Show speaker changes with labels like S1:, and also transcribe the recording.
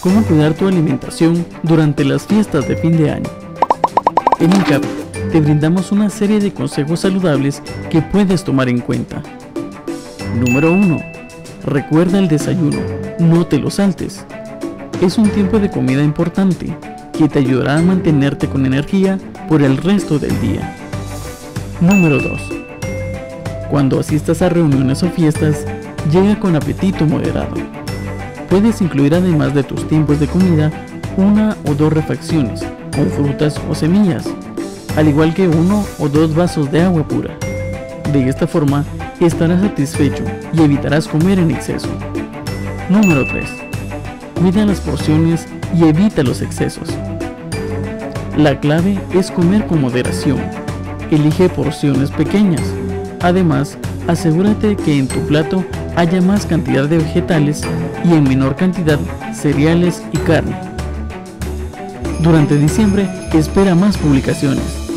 S1: cómo cuidar tu alimentación durante las fiestas de fin de año. En INCAP te brindamos una serie de consejos saludables que puedes tomar en cuenta. Número 1. Recuerda el desayuno, no te lo saltes. Es un tiempo de comida importante que te ayudará a mantenerte con energía por el resto del día. Número 2. Cuando asistas a reuniones o fiestas, llega con apetito moderado. Puedes incluir además de tus tiempos de comida una o dos refacciones con frutas o semillas, al igual que uno o dos vasos de agua pura. De esta forma estarás satisfecho y evitarás comer en exceso. Número 3. Cuida las porciones y evita los excesos. La clave es comer con moderación. Elige porciones pequeñas. Además, asegúrate que en tu plato haya más cantidad de vegetales y en menor cantidad cereales y carne. Durante diciembre espera más publicaciones.